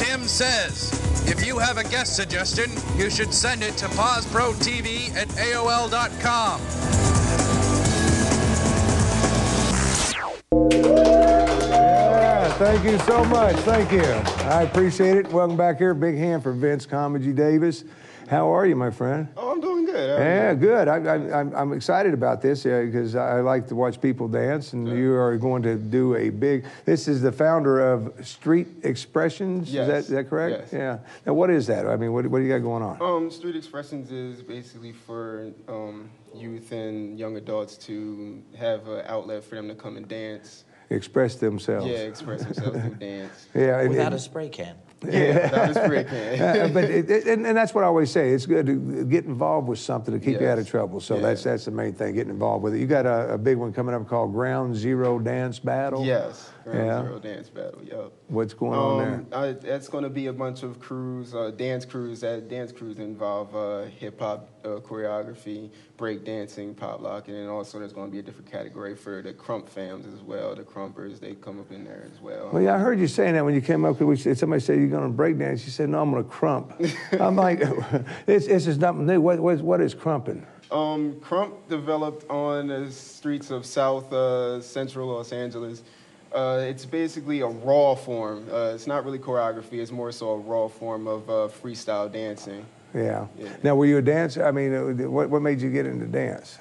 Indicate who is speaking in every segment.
Speaker 1: Tim says. If you have a guest suggestion, you should send it to PawsProTV at AOL.com.
Speaker 2: Yeah, thank you so much. Thank you. I appreciate it. Welcome back here. Big hand for Vince Comegys Davis. How are you, my friend?
Speaker 3: Oh, I'm doing good. How
Speaker 2: Yeah,
Speaker 3: you?
Speaker 2: good. I, I, I'm, I'm excited about this because I like to watch people dance, and you are going to do a big. This is the founder of Street Expressions.
Speaker 3: Yes.
Speaker 2: Is that, is that correct?
Speaker 3: Yes.
Speaker 2: Yeah. Now, what is that? I mean, what, what do you got going on?
Speaker 3: Um, Street Expressions is basically for um, youth and young adults to have an outlet for them to come and dance.
Speaker 2: Express themselves.
Speaker 3: Yeah, express themselves through dance.
Speaker 2: Yeah. and-
Speaker 4: Without
Speaker 2: and-
Speaker 4: a spray can.
Speaker 3: Yeah, that pretty
Speaker 2: Uh, but it, it- and, and that's what I always say. It's good to get involved with something to keep you out of trouble. So
Speaker 3: Yeah.
Speaker 2: that's that's the main thing. Getting involved with it. You got a, a big one coming up called Ground Zero Dance Battle.
Speaker 3: Yes, Ground
Speaker 2: Yeah.
Speaker 3: Zero Dance Battle. Yep.
Speaker 2: What's going on there?
Speaker 3: Um, I, that's going to be a bunch of crews, uh, dance crews. That dance crews involve uh, hip hop uh, choreography, break dancing, pop locking, and also there's going to be a different category for the krump fams as well. The krumpers, they come up in there as well.
Speaker 2: Well, yeah, I heard you saying that when you came up. Somebody said you're going to break dance. She said, no, I'm going to krump. I'm like, this, this is nothing new. What, what, what is krumping?
Speaker 3: Um, Krump developed on the streets of South uh, Central Los Angeles. Uh, it's basically a raw form. Uh, it's not really choreography. It's more so a raw form of uh, freestyle dancing.
Speaker 2: Yeah.
Speaker 3: Yeah.
Speaker 2: Now, were you a dancer? I mean, uh, what, what made you get into dance?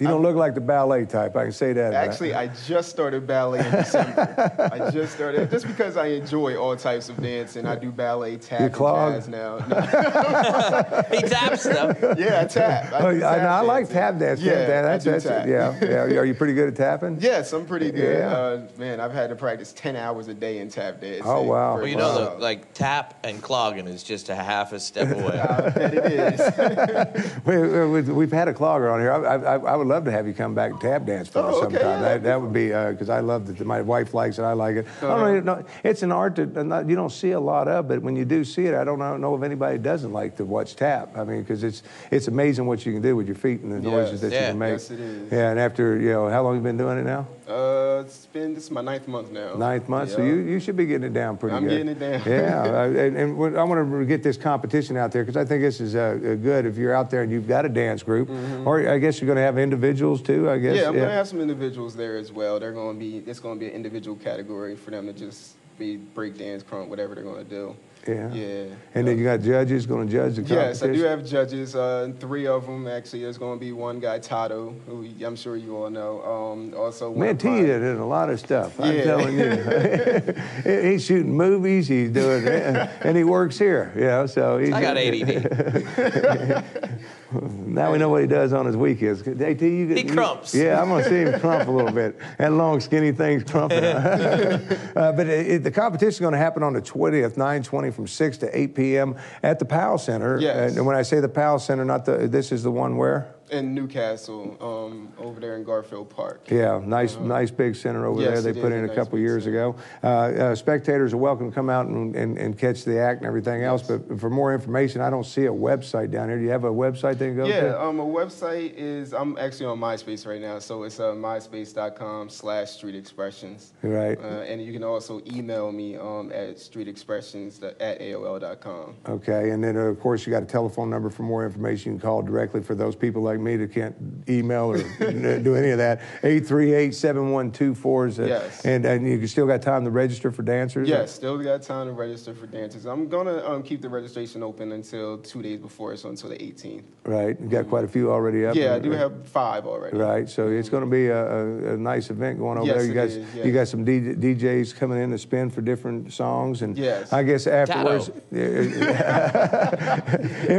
Speaker 2: You don't look like the ballet type. I can say that. about-
Speaker 3: Actually, I just started ballet in December. I just started just because I enjoy all types of dance and I do ballet, tap,
Speaker 2: You
Speaker 3: and
Speaker 2: clog?
Speaker 3: jazz now.
Speaker 4: He taps them.
Speaker 3: yeah, I tap. I,
Speaker 2: Oh,
Speaker 3: do
Speaker 2: I, I,
Speaker 3: tap
Speaker 2: like tap dance.
Speaker 3: Yeah,
Speaker 2: that's,
Speaker 3: I do
Speaker 2: that's
Speaker 3: tap.
Speaker 2: yeah, yeah. Are you pretty good at tapping?
Speaker 3: Yes, I'm pretty good.
Speaker 2: Yeah.
Speaker 3: Uh, man, I've had to practice 10 hours a day in tap dance.
Speaker 2: Oh, wow.
Speaker 4: Well, you
Speaker 3: a
Speaker 4: know,
Speaker 3: while.
Speaker 4: the, like tap and clogging is just a half a step away.
Speaker 3: I bet it is.
Speaker 2: We, we, we've had a clogger on here. I, I, I would love to have you come back and tap dance for us
Speaker 3: Oh, okay,
Speaker 2: sometime.
Speaker 3: yeah.
Speaker 2: That, that would be because I love it. My wife likes it. I like it. I don't even know. It's an art that uh, you don't see a lot of, but when you do see it, I don't know, if anybody doesn't like to watch tap. I mean, because it's it's amazing what you can do with your feet and the noises
Speaker 3: Yes.
Speaker 2: that you
Speaker 4: Yeah.
Speaker 2: can make.
Speaker 3: Yes, it is.
Speaker 2: Yeah, and after you know, how long you been doing it now?
Speaker 3: Uh, it's been this is my ninth month now.
Speaker 2: Ninth month, so you, you should be getting it down pretty
Speaker 3: I'm
Speaker 2: good.
Speaker 3: getting it down.
Speaker 2: yeah, uh, and, and I want to get this competition out there because I think this is uh, uh, good. If you're out there and you've got a dance group, or I guess you're going to have individuals too. I guess.
Speaker 3: Yeah, I'm gonna have some individuals there as well. They're gonna be it's gonna be an individual category for them to just be break dance, crunk, whatever they're gonna do.
Speaker 2: Yeah.
Speaker 3: Yeah.
Speaker 2: And then you got judges going to judge the competition.
Speaker 3: Yes, I
Speaker 2: competition.
Speaker 3: do have judges. Uh, three of them actually. There's going to be one guy, Tato, who I'm sure you all know. Um, also, one
Speaker 2: Man, T
Speaker 3: my-
Speaker 2: did a lot of stuff. I'm
Speaker 3: Yeah.
Speaker 2: telling you, he's shooting movies. He's doing, and he works here. Yeah, so he's,
Speaker 4: I got ADD.
Speaker 2: Now we know what he does on his weekends. Hey, T, you,
Speaker 4: He
Speaker 2: you-
Speaker 4: krumps.
Speaker 2: Yeah, I'm gonna see him krump a little bit. And long, skinny things krumping. uh, but it, it- the competition is going to happen on the 20th, 9:20 from 6 to 8 p.m. at the Powell Center.
Speaker 3: Yes.
Speaker 2: And when I say the Powell Center, not the. This is the one where.
Speaker 3: In Newcastle, um, over there in Garfield Park.
Speaker 2: Yeah, nice, nice big center over.
Speaker 3: Yes,
Speaker 2: there. They put in
Speaker 3: a nice
Speaker 2: couple years
Speaker 3: center.
Speaker 2: ago. Uh, uh, spectators are welcome to come out and, and, and catch the act and everything else. But for more information, I don't see a website down here. Do you have a website they can go
Speaker 3: Yeah,
Speaker 2: to?
Speaker 3: um, a website is I'm actually on MySpace right now, so it's uh, myspace.com/slash streetexpressions.
Speaker 2: Right.
Speaker 3: Uh, and you can also email me um, at streetexpressions at aol.com.
Speaker 2: Okay, and then uh, of course you got a telephone number for more information. You can call directly for those people like me that can't email or do any of that. 838-7124 is uh,
Speaker 3: Yes.
Speaker 2: and and you still got time to register for dancers.
Speaker 3: Yes, still got time to register for dances. I'm gonna um, keep the registration open until two days before, so until the 18th.
Speaker 2: Right, you got quite a few already up.
Speaker 3: Yeah, I
Speaker 2: and-
Speaker 3: do have five already.
Speaker 2: Right, so it's going to be a, a, a nice event going over
Speaker 3: Yes,
Speaker 2: there. You
Speaker 3: it
Speaker 2: guys,
Speaker 3: is,
Speaker 2: you got some DJ, DJs coming in to spin for different songs, and
Speaker 3: Yes.
Speaker 2: I guess afterwards, in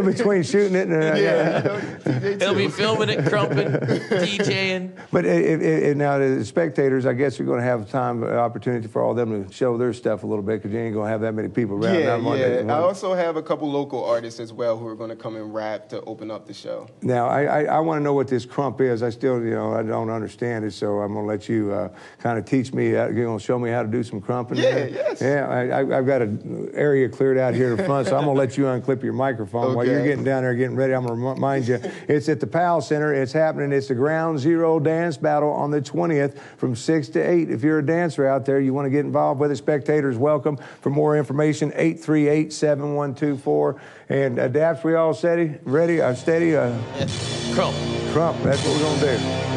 Speaker 2: between shooting it, and, uh,
Speaker 3: Yeah, you know, DJ
Speaker 4: He'll be filming it, krumping, DJing.
Speaker 2: But if, if, now the spectators, I guess you're going to have time, uh, opportunity for all of them to show their stuff a little bit because you ain't going to have that many people around.
Speaker 3: Yeah,
Speaker 2: Not
Speaker 3: yeah.
Speaker 2: one-
Speaker 3: I also have a couple local artists as well who are going to come and rap to open up the show.
Speaker 2: Now, I, I, I want to know what this krump is. I still, you know, I don't understand it, so I'm going to let you uh, kind of teach me. Uh, you're going to show me how to do some krumping.
Speaker 3: Yeah,
Speaker 2: there?
Speaker 3: yes.
Speaker 2: Yeah, I, I, I've got an area cleared out here in front, so I'm going to let you unclip your microphone while you're getting down there getting ready. I'm going to remind you, it's at the PAL Center. It's happening. It's the Ground Zero Dance Battle on the 20th from 6 to 8. If you're a dancer out there, you want to get involved with it, spectators welcome. For more information, 838 7124. And uh, Daps, we all steady? Ready? Uh, steady? Uh,
Speaker 4: Krump.
Speaker 2: Trump, that's what we're going to do.